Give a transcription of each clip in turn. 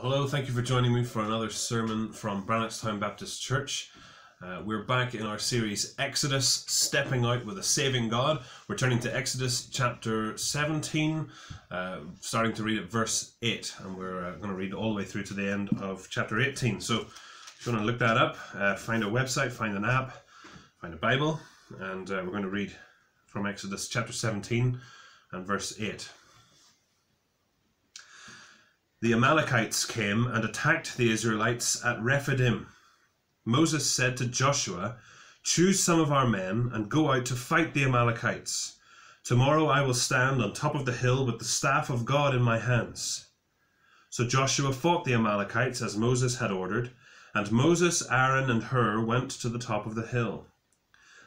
Hello, thank you for joining me for another sermon from Brannockstown Baptist Church. Uh, we're back in our series Exodus, Stepping Out with a Saving God. We're turning to Exodus chapter 17, uh, starting to read at verse 8, and we're uh, going to read all the way through to the end of chapter 18. So if you want to look that up, uh, find a website, find an app, find a Bible, and uh, we're going to read from Exodus chapter 17 and verse 8. The Amalekites came and attacked the Israelites at Rephidim. Moses said to Joshua, Choose some of our men and go out to fight the Amalekites. Tomorrow I will stand on top of the hill with the staff of God in my hands. So Joshua fought the Amalekites as Moses had ordered, and Moses, Aaron, and Hur went to the top of the hill.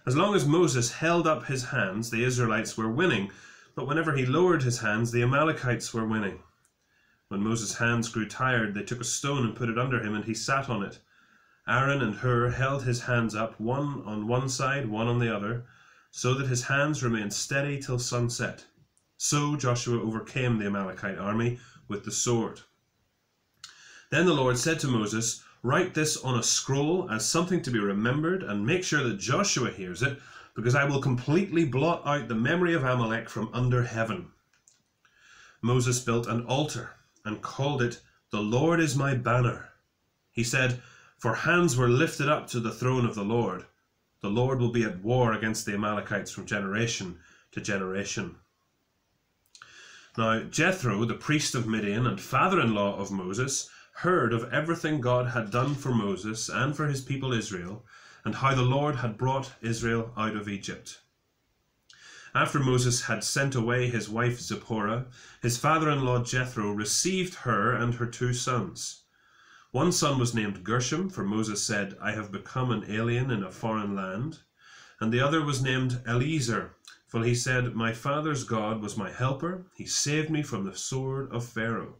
As long as Moses held up his hands, the Israelites were winning, but whenever he lowered his hands, the Amalekites were winning. When Moses' hands grew tired, they took a stone and put it under him, and he sat on it. Aaron and Hur held his hands up, one on one side, one on the other, so that his hands remained steady till sunset. So Joshua overcame the Amalekite army with the sword. Then the Lord said to Moses, Write this on a scroll as something to be remembered, and make sure that Joshua hears it, because I will completely blot out the memory of Amalek from under heaven. Moses built an altar and called it, The Lord is my banner. He said, For hands were lifted up to the throne of the Lord. The Lord will be at war against the Amalekites from generation to generation. Now Jethro, the priest of Midian and father in law of Moses, heard of everything God had done for Moses and for his people Israel, and how the Lord had brought Israel out of Egypt. After Moses had sent away his wife Zipporah, his father in law Jethro received her and her two sons. One son was named Gershom, for Moses said, I have become an alien in a foreign land. And the other was named Eliezer, for he said, My father's God was my helper, he saved me from the sword of Pharaoh.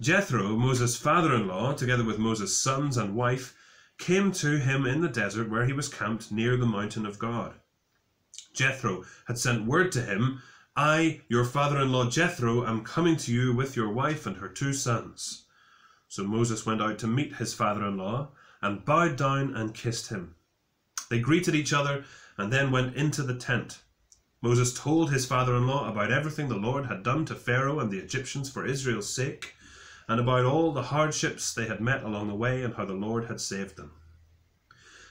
Jethro, Moses' father in law, together with Moses' sons and wife, came to him in the desert where he was camped near the mountain of God. Jethro had sent word to him, I, your father in law Jethro, am coming to you with your wife and her two sons. So Moses went out to meet his father in law and bowed down and kissed him. They greeted each other and then went into the tent. Moses told his father in law about everything the Lord had done to Pharaoh and the Egyptians for Israel's sake, and about all the hardships they had met along the way and how the Lord had saved them.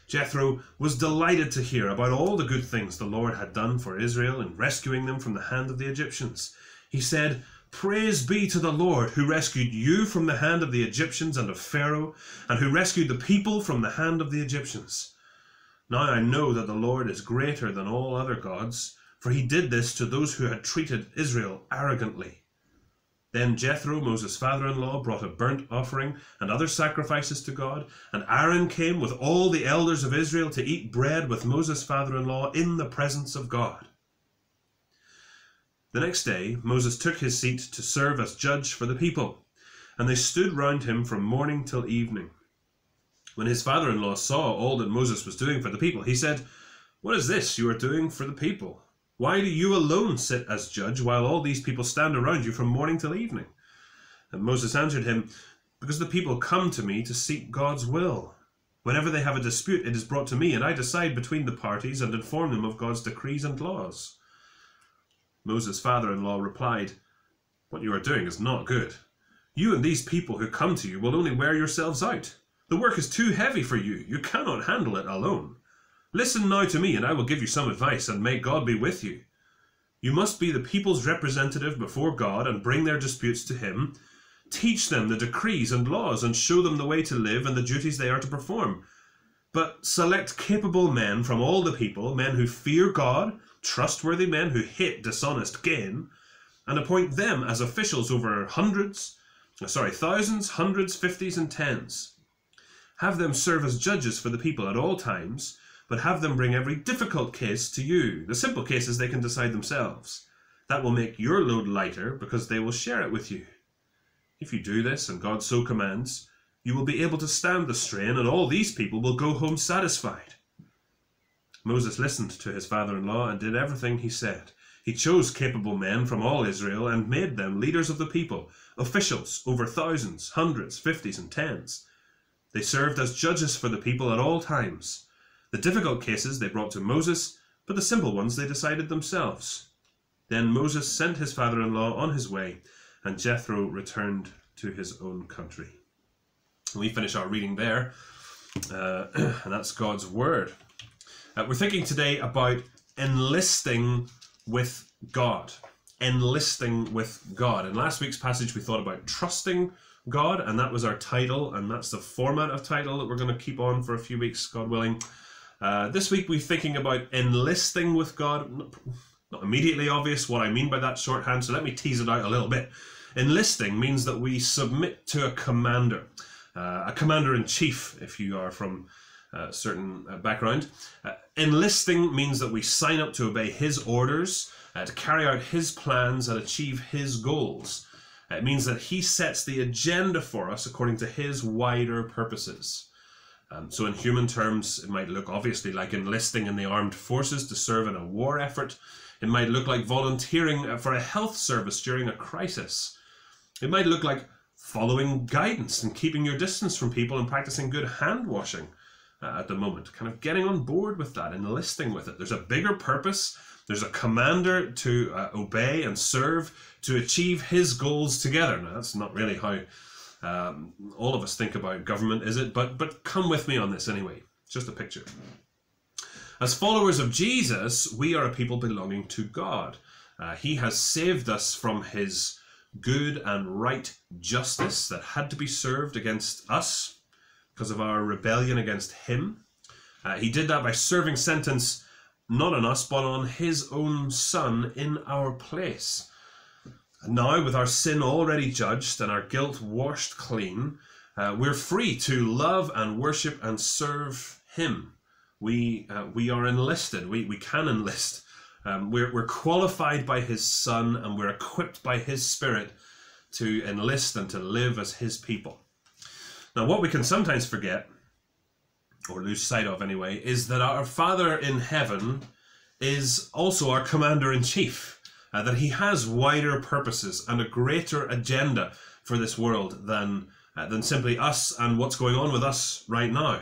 Jethro was delighted to hear about all the good things the Lord had done for Israel in rescuing them from the hand of the Egyptians. He said, Praise be to the Lord who rescued you from the hand of the Egyptians and of Pharaoh, and who rescued the people from the hand of the Egyptians. Now I know that the Lord is greater than all other gods, for he did this to those who had treated Israel arrogantly. Then Jethro, Moses' father in law, brought a burnt offering and other sacrifices to God, and Aaron came with all the elders of Israel to eat bread with Moses' father in law in the presence of God. The next day Moses took his seat to serve as judge for the people, and they stood round him from morning till evening. When his father in law saw all that Moses was doing for the people, he said, What is this you are doing for the people? Why do you alone sit as judge while all these people stand around you from morning till evening? And Moses answered him, Because the people come to me to seek God's will. Whenever they have a dispute, it is brought to me, and I decide between the parties and inform them of God's decrees and laws. Moses' father in law replied, What you are doing is not good. You and these people who come to you will only wear yourselves out. The work is too heavy for you. You cannot handle it alone. Listen now to me, and I will give you some advice, and may God be with you. You must be the people's representative before God and bring their disputes to Him. Teach them the decrees and laws, and show them the way to live and the duties they are to perform. But select capable men from all the people, men who fear God, trustworthy men who hate dishonest gain, and appoint them as officials over hundreds, sorry, thousands, hundreds, fifties, and tens. Have them serve as judges for the people at all times but have them bring every difficult case to you. The simple cases they can decide themselves. That will make your load lighter because they will share it with you. If you do this, and God so commands, you will be able to stand the strain, and all these people will go home satisfied. Moses listened to his father in law and did everything he said. He chose capable men from all Israel and made them leaders of the people, officials over thousands, hundreds, fifties, and tens. They served as judges for the people at all times. The difficult cases they brought to Moses, but the simple ones they decided themselves. Then Moses sent his father in law on his way, and Jethro returned to his own country. We finish our reading there, uh, and that's God's word. Uh, we're thinking today about enlisting with God. Enlisting with God. In last week's passage, we thought about trusting God, and that was our title, and that's the format of title that we're going to keep on for a few weeks, God willing. Uh, this week, we're thinking about enlisting with God. Not immediately obvious what I mean by that shorthand, so let me tease it out a little bit. Enlisting means that we submit to a commander, uh, a commander in chief, if you are from a certain uh, background. Uh, enlisting means that we sign up to obey his orders, uh, to carry out his plans and achieve his goals. It means that he sets the agenda for us according to his wider purposes. Um, so, in human terms, it might look obviously like enlisting in the armed forces to serve in a war effort. It might look like volunteering for a health service during a crisis. It might look like following guidance and keeping your distance from people and practicing good hand washing uh, at the moment. Kind of getting on board with that, enlisting with it. There's a bigger purpose. There's a commander to uh, obey and serve to achieve his goals together. Now, that's not really how um, all of us think about government, is it? But but come with me on this anyway. It's Just a picture. As followers of Jesus, we are a people belonging to God. Uh, he has saved us from his good and right justice that had to be served against us because of our rebellion against him. Uh, he did that by serving sentence not on us, but on his own Son in our place. And now, with our sin already judged and our guilt washed clean, uh, we're free to love and worship and serve him. We, uh, we are enlisted, we, we can enlist um, we're, we're qualified by his Son and we're equipped by his Spirit to enlist and to live as his people. Now, what we can sometimes forget, or lose sight of anyway, is that our Father in heaven is also our commander in chief, uh, that he has wider purposes and a greater agenda for this world than, uh, than simply us and what's going on with us right now.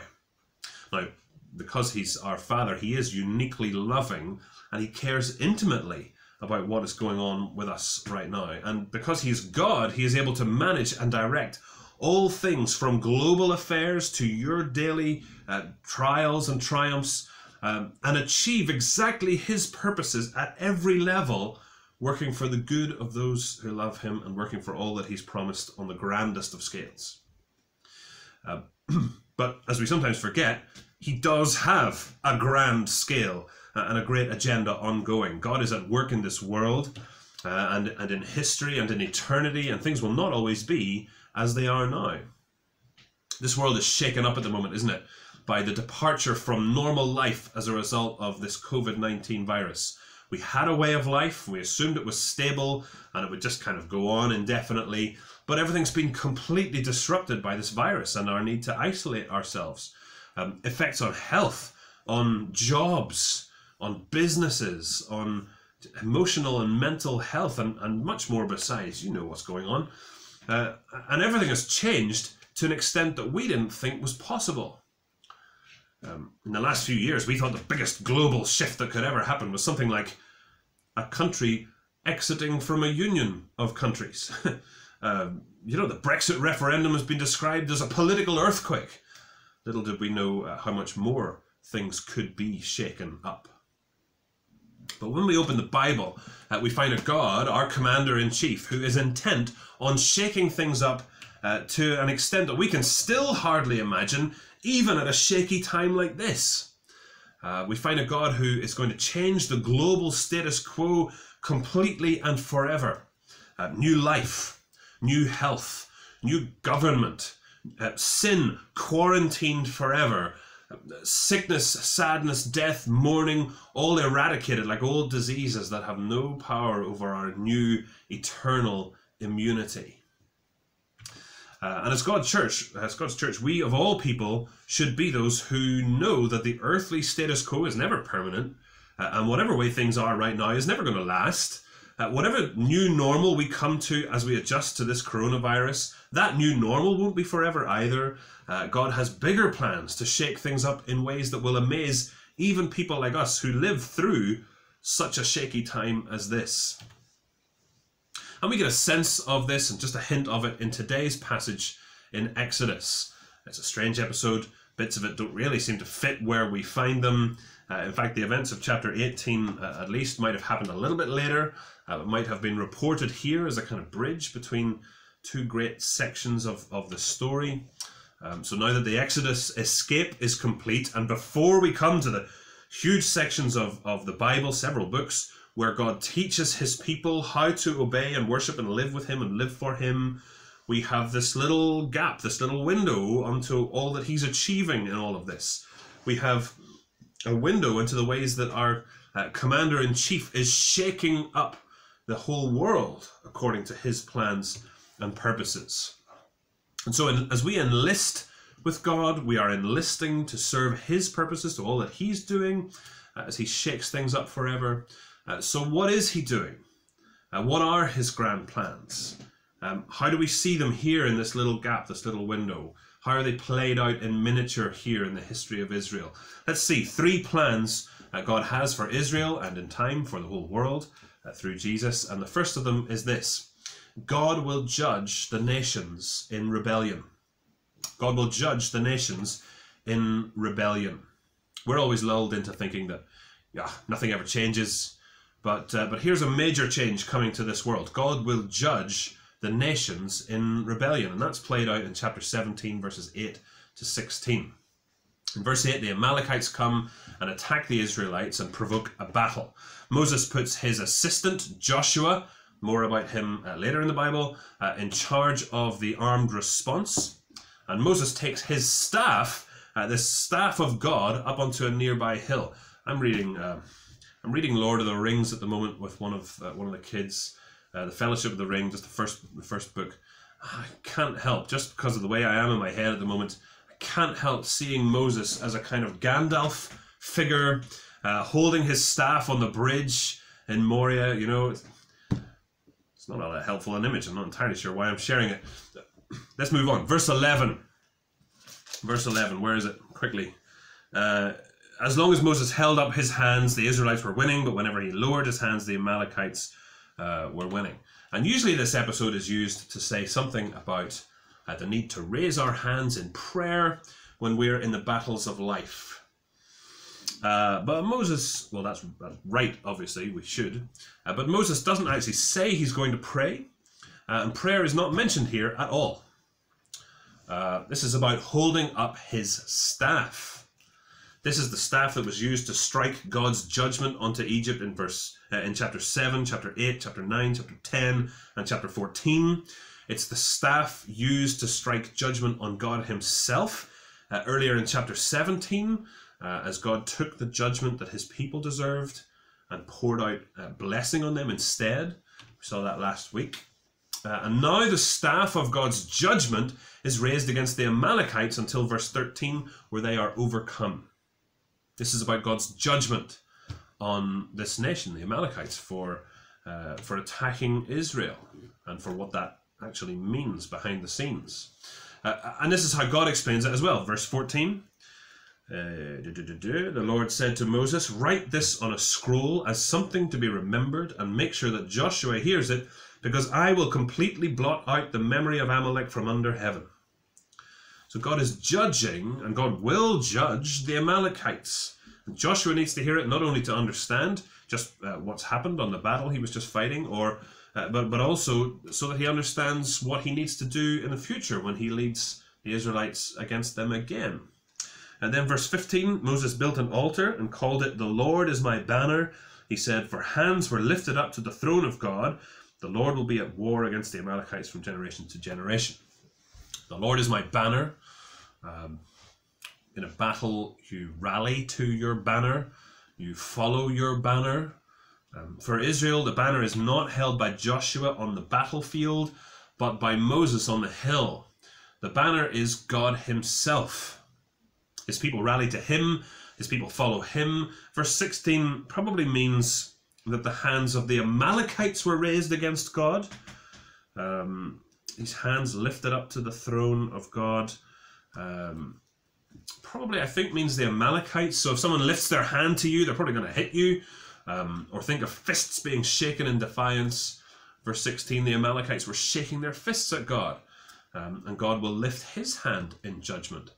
Now, because he's our Father, he is uniquely loving and he cares intimately about what is going on with us right now. And because he's God, he is able to manage and direct all things from global affairs to your daily uh, trials and triumphs um, and achieve exactly his purposes at every level, working for the good of those who love him and working for all that he's promised on the grandest of scales. Uh, but as we sometimes forget, he does have a grand scale and a great agenda ongoing. God is at work in this world uh, and, and in history and in eternity, and things will not always be as they are now. This world is shaken up at the moment, isn't it? By the departure from normal life as a result of this COVID 19 virus. We had a way of life, we assumed it was stable and it would just kind of go on indefinitely, but everything's been completely disrupted by this virus and our need to isolate ourselves. Um, effects on health, on jobs, on businesses, on emotional and mental health, and, and much more besides. You know what's going on. Uh, and everything has changed to an extent that we didn't think was possible. Um, in the last few years, we thought the biggest global shift that could ever happen was something like a country exiting from a union of countries. um, you know, the Brexit referendum has been described as a political earthquake. Little did we know uh, how much more things could be shaken up. But when we open the Bible, uh, we find a God, our commander in chief, who is intent on shaking things up uh, to an extent that we can still hardly imagine, even at a shaky time like this. Uh, we find a God who is going to change the global status quo completely and forever. Uh, new life, new health, new government, uh, sin quarantined forever, sickness, sadness, death, mourning, all eradicated like old diseases that have no power over our new eternal immunity. Uh, and as God's church, as God's church, we of all people should be those who know that the earthly status quo is never permanent, uh, and whatever way things are right now is never going to last. uh, whatever new normal we come to as we adjust to this coronavirus, that new normal won't be forever either. Uh, God has bigger plans to shake things up in ways that will amaze even people like us who live through such a shaky time as this. And we get a sense of this and just a hint of it in today's passage in Exodus. It's a strange episode. Bits of it don't really seem to fit where we find them. Uh, in fact, the events of chapter 18 uh, at least might have happened a little bit later. Uh, it might have been reported here as a kind of bridge between two great sections of, of the story. Um, so now that the Exodus escape is complete, and before we come to the huge sections of, of the Bible, several books, where God teaches his people how to obey and worship and live with him and live for him, we have this little gap, this little window onto all that he's achieving in all of this. We have a window into the ways that our uh, commander in chief is shaking up the whole world according to his plans and purposes. And so, in, as we enlist with God, we are enlisting to serve his purposes, to all that he's doing, uh, as he shakes things up forever. Uh, so, what is he doing? Uh, what are his grand plans? Um, how do we see them here in this little gap, this little window? How are they played out in miniature here in the history of Israel? Let's see three plans that God has for Israel and in time for the whole world uh, through Jesus. And the first of them is this God will judge the nations in rebellion. God will judge the nations in rebellion. We're always lulled into thinking that, yeah, nothing ever changes. But, uh, but here's a major change coming to this world. God will judge the nations in rebellion. And that's played out in chapter 17, verses 8 to 16. In verse 8, the Amalekites come and attack the Israelites and provoke a battle. Moses puts his assistant, Joshua, more about him uh, later in the Bible, uh, in charge of the armed response. And Moses takes his staff, uh, the staff of God, up onto a nearby hill. I'm reading, uh, I'm reading Lord of the Rings at the moment with one of uh, one of the kids, uh, the Fellowship of the Ring, just the first the first book. I can't help, just because of the way I am in my head at the moment, I can't help seeing Moses as a kind of Gandalf figure, uh, holding his staff on the bridge in Moria. You know, it's, it's not that helpful an image. I'm not entirely sure why I'm sharing it. Let's move on. Verse 11. Verse 11. Where is it? Quickly. Uh, as long as Moses held up his hands, the Israelites were winning, but whenever he lowered his hands, the Amalekites uh, were winning. And usually this episode is used to say something about uh, the need to raise our hands in prayer when we're in the battles of life. Uh, but Moses, well, that's, that's, right, obviously, we should. Uh, but Moses doesn't actually say he's going to pray, uh, and prayer is not mentioned here at all. Uh, this is about holding up his staff. This is the staff that was used to strike God's judgment onto Egypt in verse uh, in chapter 7, chapter 8, chapter 9, chapter 10, and chapter 14. It's the staff used to strike judgment on God himself uh, earlier in chapter 17 uh, as God took the judgment that his people deserved and poured out uh, blessing on them instead. We saw that last week. Uh, and now the staff of God's judgment is raised against the Amalekites until verse 13, where they are overcome. This is about God's judgment on this nation, the Amalekites, for uh, for attacking Israel and for what that actually means behind the scenes. Uh, and this is how God explains it as well. Verse 14. Uh, the Lord said to Moses, Write this on a scroll as something to be remembered, and make sure that Joshua hears it, because I will completely blot out the memory of Amalek from under heaven. So God is judging, and God will judge the Amalekites. And Joshua needs to hear it not only to understand just uh, what's happened on the battle he was just fighting, or uh, but but also so that he understands what he needs to do in the future when he leads the Israelites against them again. And then verse 15, Moses built an altar and called it, The Lord is my banner. He said, For hands were lifted up to the throne of God. The Lord will be at war against the Amalekites from generation to generation. The Lord is my banner. Um, in a battle, you rally to your banner, you follow your banner. Um, for Israel, the banner is not held by Joshua on the battlefield, but by Moses on the hill. The banner is God Himself. His people rally to him, his people follow him. Verse 16 probably means that the hands of the Amalekites were raised against God. Um, these hands lifted up to the throne of God. Um, probably, I think, means the Amalekites. So if someone lifts their hand to you, they're probably going to hit you. Um, or think of fists being shaken in defiance. Verse 16 the Amalekites were shaking their fists at God, um, and God will lift his hand in judgment,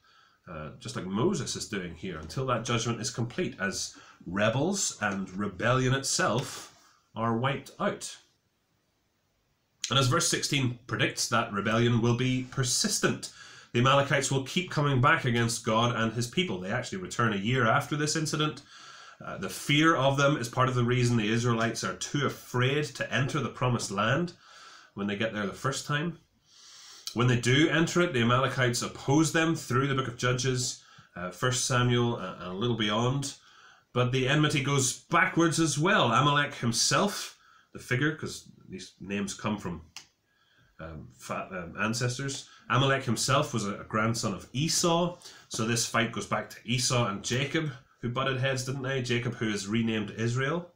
uh, just like Moses is doing here, until that judgment is complete, as rebels and rebellion itself are wiped out. And as verse 16 predicts, that rebellion will be persistent. The Amalekites will keep coming back against God and his people. They actually return a year after this incident. Uh, the fear of them is part of the reason the Israelites are too afraid to enter the promised land when they get there the first time. When they do enter it, the Amalekites oppose them through the book of Judges, uh, 1 Samuel, uh, and a little beyond. But the enmity goes backwards as well. Amalek himself, the figure, because these names come from um, um, ancestors. Amalek himself was a, grandson of Esau, so this fight goes back to Esau and Jacob, who butted heads, didn't they? Jacob, who is renamed Israel,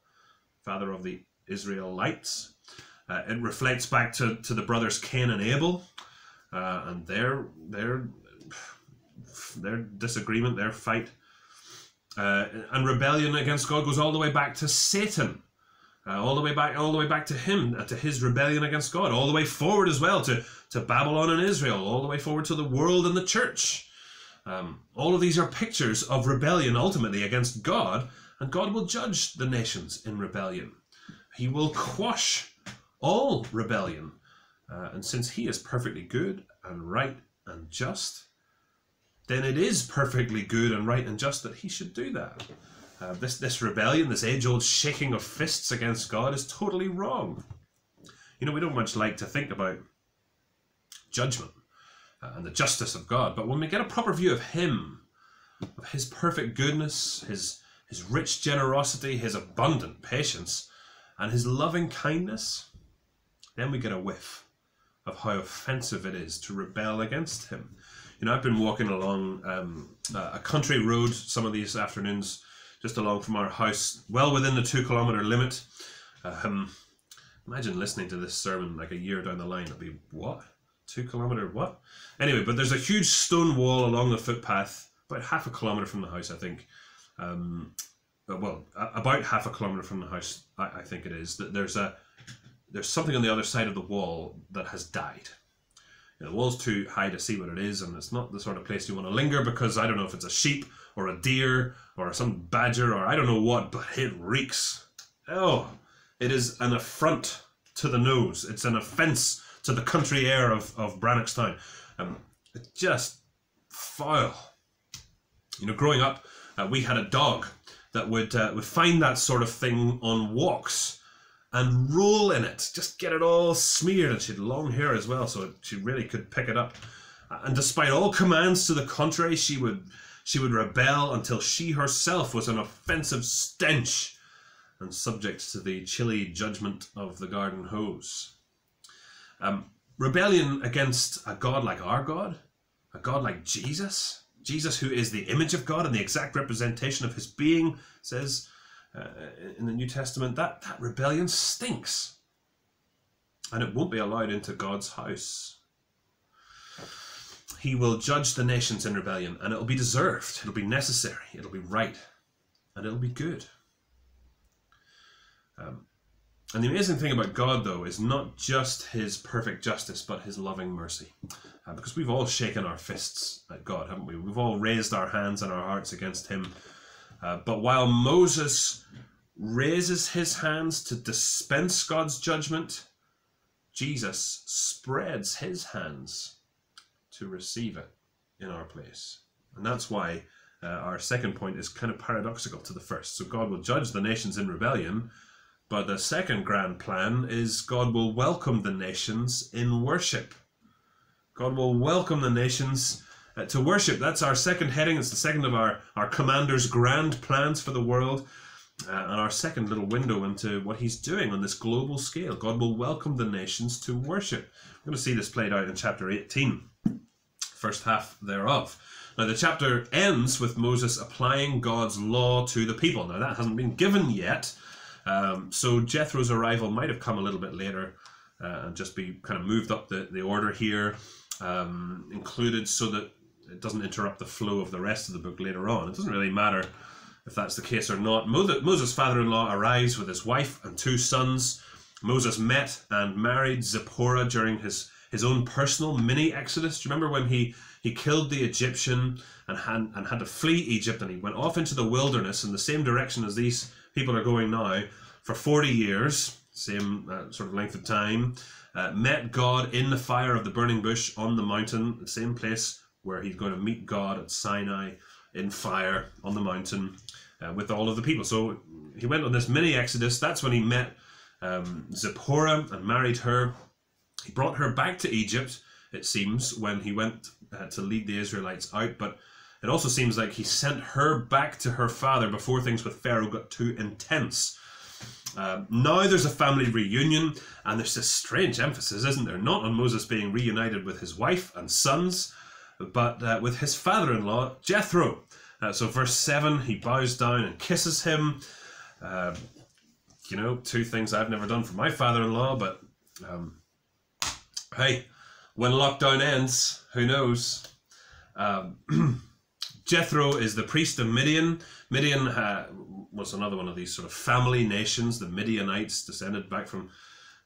father of the Israelites. Uh, it reflects back to, to the brothers Cain and Abel, uh, and their their their disagreement, their fight, uh, and rebellion against God goes all the way back to Satan uh, all the way back, all the way back to him, uh, to his rebellion against God, all the way forward as well to, to Babylon and Israel, all the way forward to the world and the church. Um, all of these are pictures of rebellion ultimately against God, and God will judge the nations in rebellion. He will quash all rebellion. Uh, and since He is perfectly good and right and just, then it is perfectly good and right and just that He should do that. Uh, this, this rebellion, this age old shaking of fists against God, is totally wrong. You know, we don't much like to think about judgment uh, and the justice of God, but when we get a proper view of Him, of His perfect goodness, His, His rich generosity, His abundant patience, and His loving kindness, then we get a whiff of how offensive it is to rebel against Him. You know, I've been walking along um, a country road some of these afternoons just along from our house, well within the two kilometre limit. Um, imagine listening to this sermon like a year down the line. It'd be what? Two kilometre what? Anyway, but there's a huge stone wall along the footpath, about half a kilometre from the house, I think. Um, uh, well, about half a kilometre from the house, I, I think it is. That there's a there's something on the other side of the wall that has died. You know, the wall's too high to see what it is, and it's not the sort of place you want to linger because I don't know if it's a sheep or a deer or some badger or I don't know what, but it reeks. Oh, it is an affront to the nose. It's an offence to the country air of, of Brannockstown. Um, just foul. You know, growing up, uh, we had a dog that would uh, would find that sort of thing on walks and roll in it, just get it all smeared. And she had long hair as well, so she really could pick it up. And despite all commands to the contrary, she would she would rebel until she herself was an offensive stench and subject to the chilly judgment of the garden hose. Um, rebellion against a God like our God, a God like Jesus, Jesus who is the image of God and the exact representation of his being, says uh, in the New Testament, that, that rebellion stinks. And it won't be allowed into God's house. He will judge the nations in rebellion, and it'll be deserved, it'll be necessary, it'll be right, and it'll be good. Um, and the amazing thing about God, though, is not just his perfect justice, but his loving mercy. Uh, because we've all shaken our fists at God, haven't we? We've all raised our hands and our hearts against him. Uh, but while Moses raises his hands to dispense God's judgment, Jesus spreads his hands to receive it in our place. And that's why uh, our second point is kind of paradoxical to the first. So God will judge the nations in rebellion, but the second grand plan is God will welcome the nations in worship. God will welcome the nations uh, to worship. That's our second heading. It's the second of our, our commander's grand plans for the world. Uh, and our second little window into what he's doing on this global scale. God will welcome the nations to worship. We're going to see this played out in chapter 18 first half thereof. Now, the chapter ends with Moses applying God's law to the people. Now, that hasn't been given yet, Um, so Jethro's arrival might have come a little bit later uh, and just be kind of moved up the, the order here, um, included so that it doesn't interrupt the flow of the rest of the book later on. It doesn't really matter if that's the case or not. Moses' father in law arrives with his wife and two sons. Moses met and married Zipporah during his, his own personal mini exodus. Do you remember when he, he killed the Egyptian and had, and had to flee Egypt and he went off into the wilderness in the same direction as these people are going now for 40 years, same uh, sort of length of time. Uh, met God in the fire of the burning bush on the mountain, the same place where he's going to meet God at Sinai in fire on the mountain uh, with all of the people. So he went on this mini exodus. That's when he met um, Zipporah and married her. He brought her back to Egypt, it seems, when he went uh, to lead the Israelites out. But it also seems like he sent her back to her father before things with Pharaoh got too intense. Um, now there's a family reunion, and there's this strange emphasis, isn't there? Not on Moses being reunited with his wife and sons, but uh, with his father in law, Jethro. Uh, so, verse 7, he bows down and kisses him. Uh, you know, two things I've never done for my father in law, but um, hey, when lockdown ends, who knows? Um, Jethro is the priest of Midian. Midian uh, was another one of these sort of family nations, the Midianites, descended back from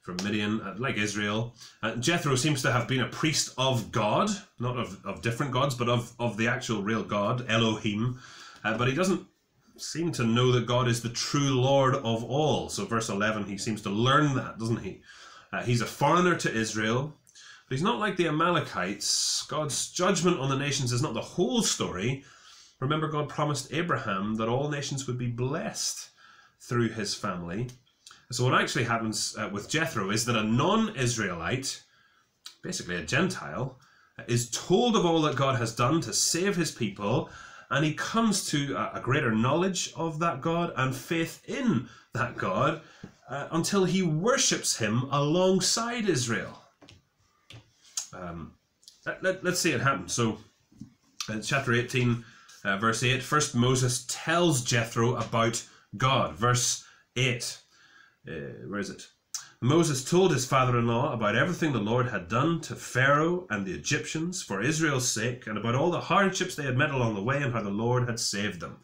from Midian, uh, like Israel. Uh, Jethro seems to have been a priest of God, not of, of different gods, but of, of the actual real God, Elohim. Uh, but he doesn't seem to know that God is the true Lord of all. So, verse 11, he seems to learn that, doesn't he? Uh, he's a foreigner to Israel, but he's not like the Amalekites. God's judgment on the nations is not the whole story. Remember, God promised Abraham that all nations would be blessed through his family. So what actually happens uh, with Jethro is that a non-Israelite, basically a Gentile, is told of all that God has done to save his people, and he comes to a, a greater knowledge of that God and faith in that God uh, until he worships him alongside Israel. Um, let, us let, see it happen. So, in chapter 18, uh, verse 8, first Moses tells Jethro about God. Verse 8 uh, where is it? Moses told his father in law about everything the Lord had done to Pharaoh and the Egyptians for Israel's sake, and about all the hardships they had met along the way and how the Lord had saved them.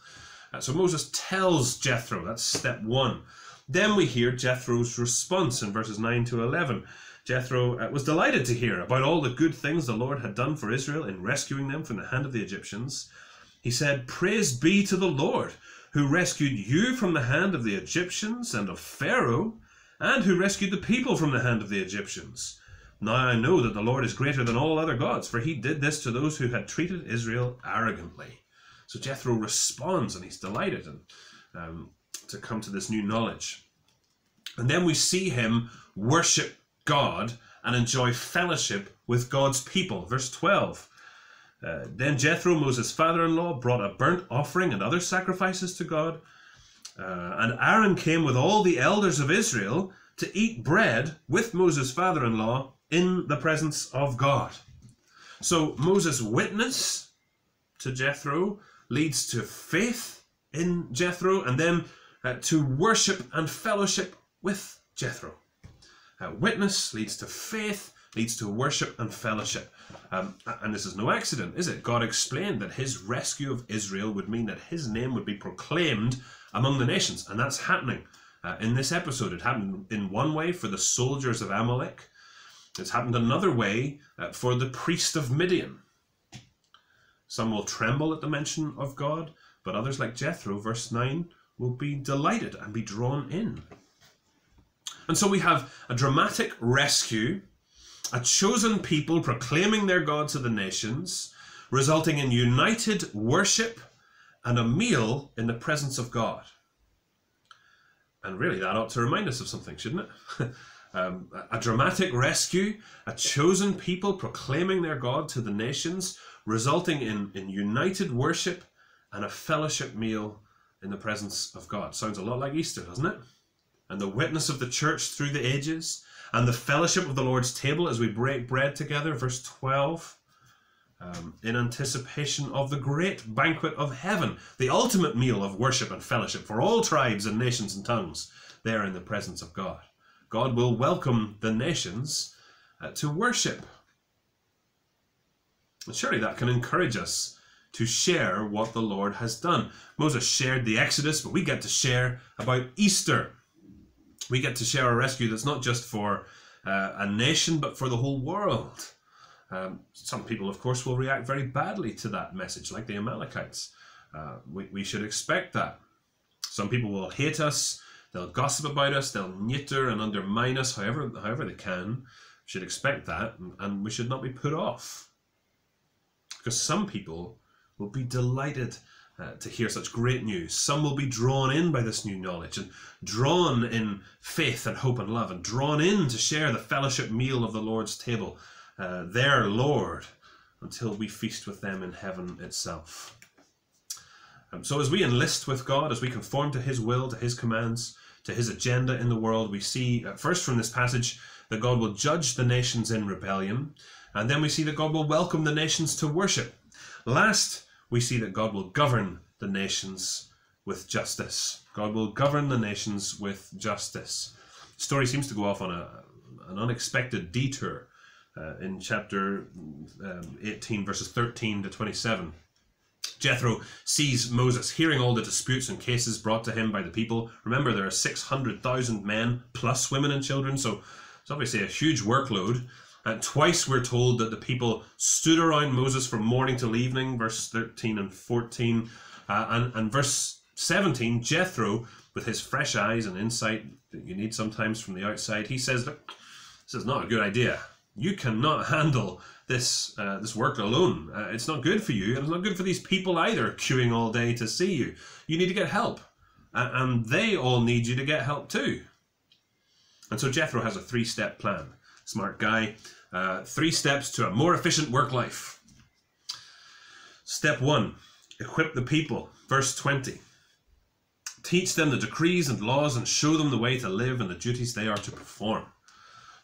Uh, so Moses tells Jethro, that's step one. Then we hear Jethro's response in verses 9 to 11. Jethro uh, was delighted to hear about all the good things the Lord had done for Israel in rescuing them from the hand of the Egyptians. He said, Praise be to the Lord who rescued you from the hand of the Egyptians and of Pharaoh, and who rescued the people from the hand of the Egyptians. Now I know that the Lord is greater than all other gods, for he did this to those who had treated Israel arrogantly. So Jethro responds and he's delighted and, um, to come to this new knowledge. And then we see him worship God and enjoy fellowship with God's people. Verse 12. Uh, then Jethro, Moses' father in law, brought a burnt offering and other sacrifices to God. Uh, and Aaron came with all the elders of Israel to eat bread with Moses' father in law in the presence of God. So Moses' witness to Jethro leads to faith in Jethro and then uh, to worship and fellowship with Jethro. Uh, witness leads to faith, leads to worship and fellowship. Um, and this is no accident, is it? God explained that his rescue of Israel would mean that his name would be proclaimed among the nations. And that's happening uh, in this episode. It happened in one way for the soldiers of Amalek, it's happened another way uh, for the priest of Midian. Some will tremble at the mention of God, but others, like Jethro, verse 9, will be delighted and be drawn in. And so we have a dramatic rescue a chosen people proclaiming their God to the nations, resulting in united worship and a meal in the presence of God. And really, that ought to remind us of something, shouldn't it? um, a dramatic rescue, a chosen people proclaiming their God to the nations, resulting in, in united worship and a fellowship meal in the presence of God. Sounds a lot like Easter, doesn't it? And the witness of the church through the ages, and the fellowship of the Lord's table as we break bread together, verse 12, um, in anticipation of the great banquet of heaven, the ultimate meal of worship and fellowship for all tribes and nations and tongues. there in the presence of God. God will welcome the nations uh, to worship. And surely that can encourage us to share what the Lord has done. Moses shared the Exodus, but we get to share about Easter. We get to share a rescue that's not just for uh, a nation, but for the whole world. Um, some people, of course, will react very badly to that message, like the Amalekites. Uh, we, we should expect that. Some people will hate us, they'll gossip about us, they'll knitter and undermine us however, however they can. We should expect that, and we should not be put off. Because some people will be delighted uh, to hear such great news. Some will be drawn in by this new knowledge and drawn in faith and hope and love and drawn in to share the fellowship meal of the Lord's table, uh, their Lord, until we feast with them in heaven itself. Um, so, as we enlist with God, as we conform to His will, to His commands, to His agenda in the world, we see uh, first from this passage that God will judge the nations in rebellion, and then we see that God will welcome the nations to worship. Last, we see that God will govern the nations with justice. God will govern the nations with justice. The story seems to go off on a, an unexpected detour uh, in chapter um, 18, verses 13 to 27. Jethro sees Moses hearing all the disputes and cases brought to him by the people. Remember, there are 600,000 men plus women and children, so it's obviously a huge workload. And twice we're told that the people stood around Moses from morning till evening, verse 13 and 14. Uh, and, and verse 17, Jethro, with his fresh eyes and insight that you need sometimes from the outside, he says, Look, this is not a good idea. You cannot handle this uh, this work alone. Uh, it's not good for you, and it's not good for these people either, queuing all day to see you. You need to get help, and they all need you to get help too. And so Jethro has a three step plan smart guy. Uh, three steps to a more efficient work life. Step one equip the people. Verse 20. Teach them the decrees and laws and show them the way to live and the duties they are to perform.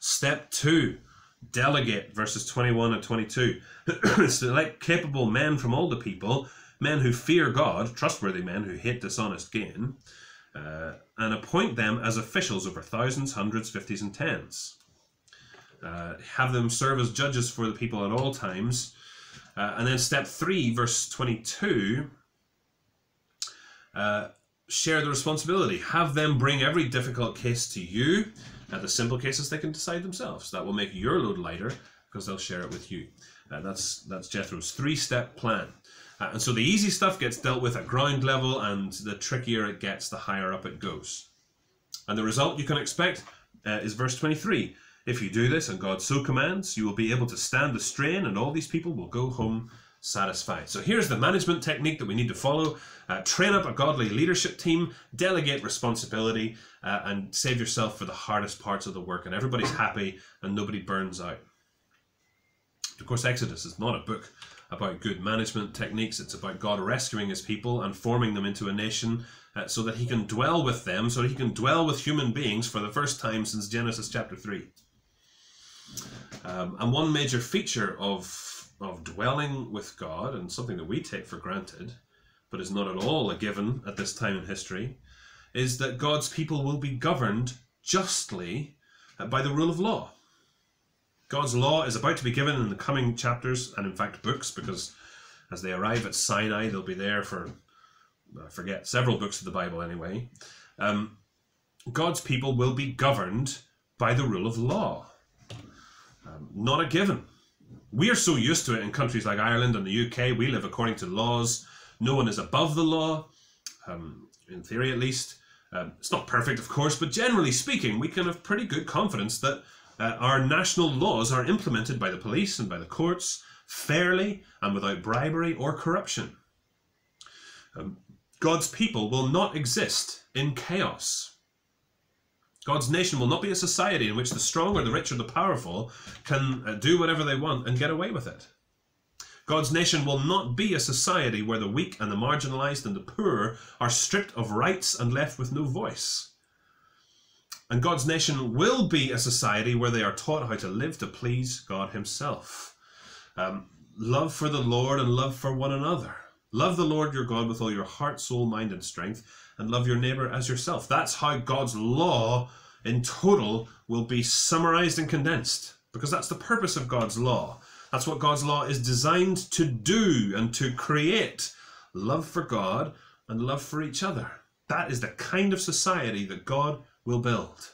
Step two delegate. Verses 21 and 22. Select capable men from all the people, men who fear God, trustworthy men who hate dishonest gain, uh, and appoint them as officials over thousands, hundreds, fifties, and tens. Uh, have them serve as judges for the people at all times. Uh, and then step three, verse 22, uh, share the responsibility. Have them bring every difficult case to you. At the simple cases, they can decide themselves. That will make your load lighter because they'll share it with you. Uh, that's that's Jethro's three-step plan. Uh, and so the easy stuff gets dealt with at ground level, and the trickier it gets, the higher up it goes. And the result you can expect uh, is verse 23. If you do this and God so commands, you will be able to stand the strain and all these people will go home satisfied. So here's the management technique that we need to follow. Uh, train up a godly leadership team, delegate responsibility, uh, and save yourself for the hardest parts of the work, and everybody's happy and nobody burns out. Of course, Exodus is not a book about good management techniques. It's about God rescuing his people and forming them into a nation uh, so that he can dwell with them, so he can dwell with human beings for the first time since Genesis chapter 3. Um, and one major feature of, of dwelling with God, and something that we take for granted, but is not at all a given at this time in history, is that God's people will be governed justly by the rule of law. God's law is about to be given in the coming chapters, and in fact, books, because as they arrive at Sinai, they'll be there for, I forget, several books of the Bible anyway. Um, God's people will be governed by the rule of law. Um, not a given. We are so used to it in countries like Ireland and the UK. We live according to laws. No one is above the law, um, in theory at least. Um, it's not perfect, of course, but generally speaking, we can have pretty good confidence that uh, our national laws are implemented by the police and by the courts fairly and without bribery or corruption. Um, God's people will not exist in chaos. God's nation will not be a society in which the strong or the rich or the powerful can uh, do whatever they want and get away with it. God's nation will not be a society where the weak and the marginalized and the poor are stripped of rights and left with no voice. And God's nation will be a society where they are taught how to live to please God Himself. Um, love for the Lord and love for one another. Love the Lord your God with all your heart, soul, mind, and strength, and love your neighbor as yourself. That's how God's law in total will be summarized and condensed, because that's the purpose of God's law. That's what God's law is designed to do and to create love for God and love for each other. That is the kind of society that God will build.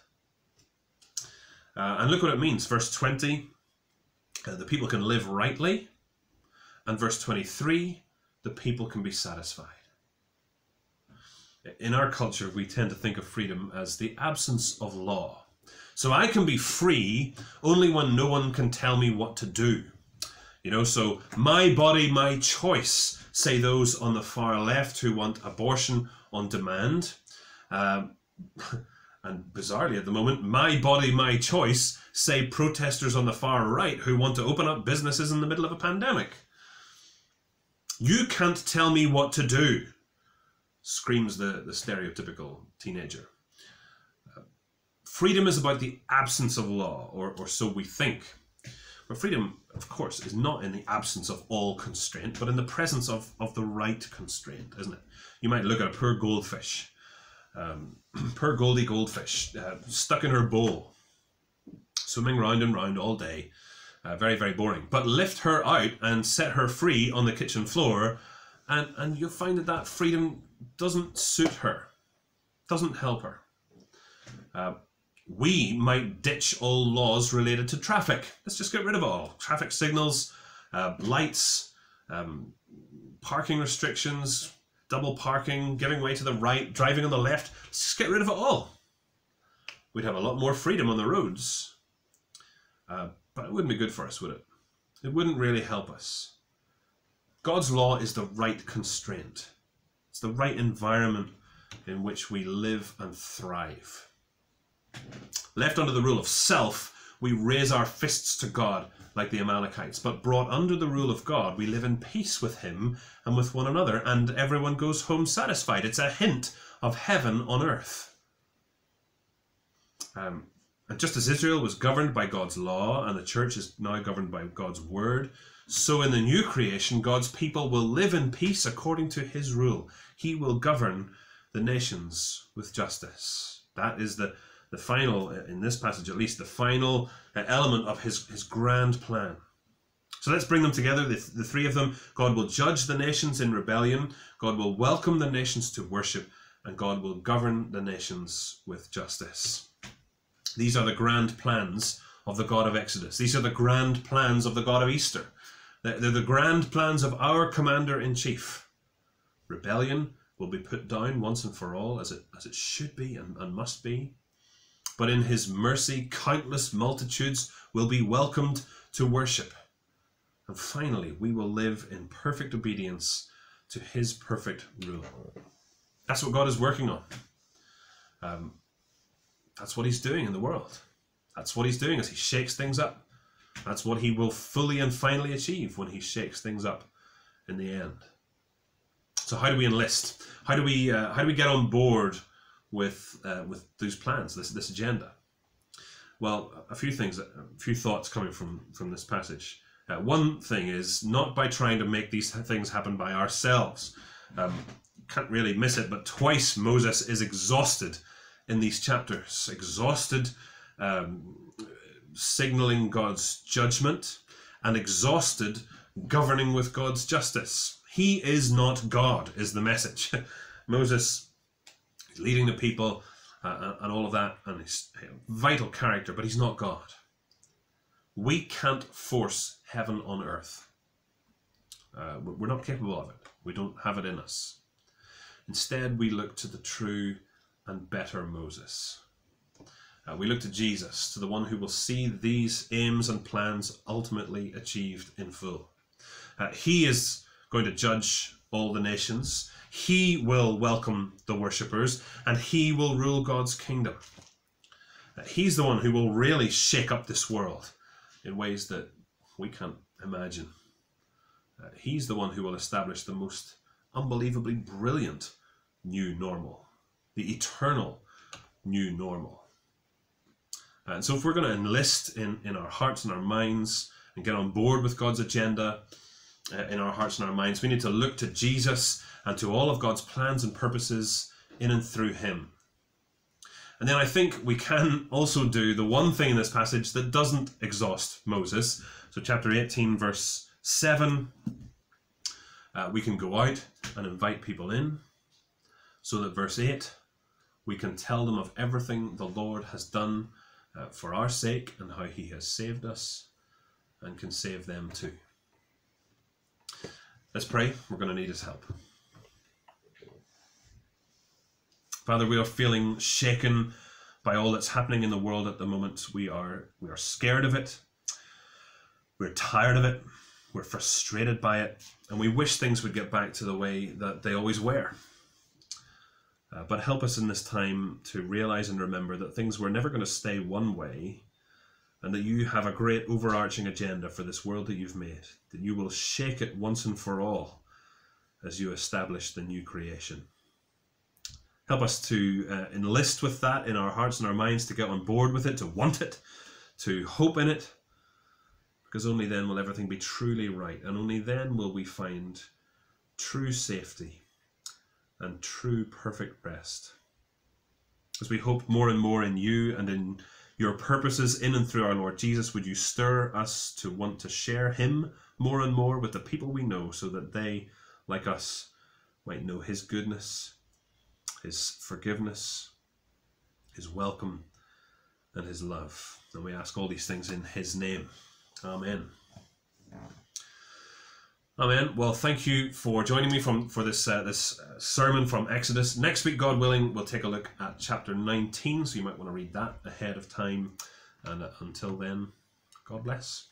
Uh, and look what it means. Verse 20 uh, the people can live rightly. And verse 23 the people can be satisfied. In our culture, we tend to think of freedom as the absence of law. So I can be free only when no one can tell me what to do. You know, so my body, my choice, say those on the far left who want abortion on demand. Um, and bizarrely at the moment, my body, my choice, say protesters on the far right who want to open up businesses in the middle of a pandemic. You can't tell me what to do, screams the, the stereotypical teenager. Uh, freedom is about the absence of law, or, or so we think. But freedom, of course, is not in the absence of all constraint, but in the presence of, of the right constraint, isn't it? You might look at a poor goldfish, um, poor Goldie goldfish, uh, stuck in her bowl, swimming round and round all day, uh, very, very boring. But lift her out and set her free on the kitchen floor, and, and you'll find that that freedom doesn't suit her, doesn't help her. Uh, we might ditch all laws related to traffic. Let's just get rid of all traffic signals, uh, lights, um, parking restrictions, double parking, giving way to the right, driving on the left. Let's just get rid of it all. We'd have a lot more freedom on the roads. Uh, but it wouldn't be good for us, would it? It wouldn't really help us. God's law is the right constraint. It's the right environment in which we live and thrive. Left under the rule of self, we raise our fists to God like the Amalekites, but brought under the rule of God, we live in peace with Him and with one another, and everyone goes home satisfied. It's a hint of heaven on earth. Um, and just as Israel was governed by God's law and the church is now governed by God's word, so in the new creation, God's people will live in peace according to his rule. He will govern the nations with justice. That is the, the final, in this passage at least, the final element of his, his grand plan. So let's bring them together, the, the three of them. God will judge the nations in rebellion, God will welcome the nations to worship, and God will govern the nations with justice. These are the grand plans of the God of Exodus. These are the grand plans of the God of Easter. They're the grand plans of our commander in chief. Rebellion will be put down once and for all, as it, as it should be and, and must be. But in his mercy, countless multitudes will be welcomed to worship. And finally, we will live in perfect obedience to his perfect rule. That's what God is working on. Um, that's what he's doing in the world. That's what he's doing as he shakes things up. That's what he will fully and finally achieve when he shakes things up in the end. So how do we enlist? How do we uh, how do we get on board with uh, with these plans, this this agenda? Well, a few things, a few thoughts coming from from this passage. Uh, one thing is not by trying to make these things happen by ourselves. Um, can't really miss it, but twice Moses is exhausted in these chapters, exhausted, um, signaling God's judgment, and exhausted, governing with God's justice. He is not God, is the message. Moses is leading the people uh, uh, and all of that, and he's a vital character, but he's not God. We can't force heaven on earth. Uh, we're not capable of it. We don't have it in us. Instead, we look to the true and better Moses. Uh, we look to Jesus, to the one who will see these aims and plans ultimately achieved in full. Uh, he is going to judge all the nations. He will welcome the worshippers and he will rule God's kingdom. He's the one who will really shake up this world in ways that we can't imagine. Uh, he's the one who will establish the most unbelievably brilliant new normal the eternal new normal. And so, if we're going to enlist in, in our hearts and our minds and get on board with God's agenda, in our hearts and our minds. We need to look to Jesus and to all of God's plans and purposes in and through Him. And then I think we can also do the one thing in this passage that doesn't exhaust Moses. So, chapter 18, verse 7, uh, we can go out and invite people in. So that verse 8, we can tell them of everything the Lord has done uh, for our sake and how He has saved us and can save them too. Let's pray. We're going to need His help. Father, we are feeling shaken by all that's happening in the world at the moment. We are we are scared of it. We're tired of it. We're frustrated by it, and we wish things would get back to the way that they always were. Uh, but help us in this time to realize and remember that things were never going to stay one way, and that you have a great overarching agenda for this world that you've made, that you will shake it once and for all as you establish the new creation. Help us to uh, enlist with that in our hearts and our minds, to get on board with it, to want it, to hope in it, because only then will everything be truly right, and only then will we find true safety and true perfect rest. As we hope more and more in you and in your purposes in and through our Lord Jesus, would you stir us to want to share Him more and more with the people we know so that they, like us, might know His goodness his forgiveness, his welcome, and his love. And we ask all these things in his name. Amen. Amen. Well, thank you for joining me from for this uh, this uh, sermon from Exodus. Next week, God willing, we'll take a look at chapter 19, so you might want to read that ahead of time. And uh, until then, God bless.